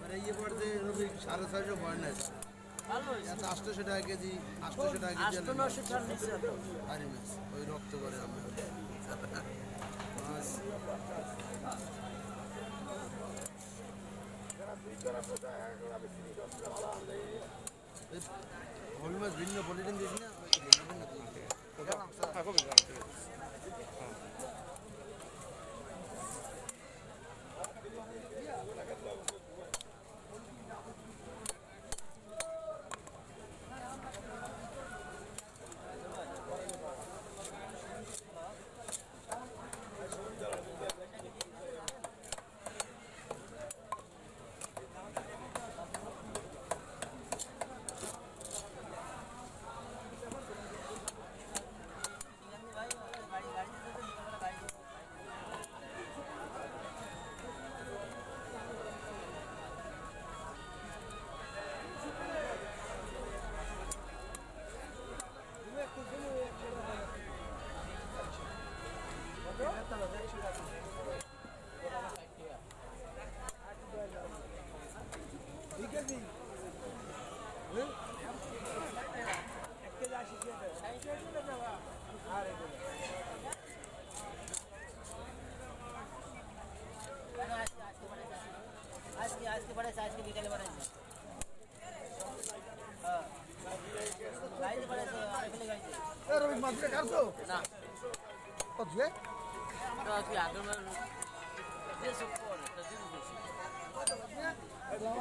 মানে ইয়ে পড়তে সাড়ে ছয়শো পয়েন্ট নেয় আটশোশো টাকা কেজি আটশোশো টাকা কেজি আরে মাছ ওই রক্ত করে ভিন্ন পলিটিন দিস না? ठीक है जी आज के आज के बड़े आज के बिकल बड़े हाँ गाइस बड़े से अगले गाइस अरे मत कर दो ना okay Tá aqui, agora. Deixa eu fora, tá tudo bem.